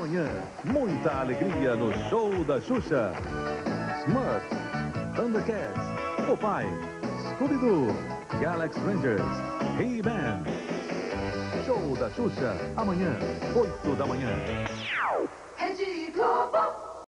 Amanhã, muita alegria no show da Xuxa. Smurfs, Thundercats, Popeye, Scooby-Doo, Galaxy Rangers, He-Man. Show da Xuxa, amanhã, 8 da manhã. Rede Globo.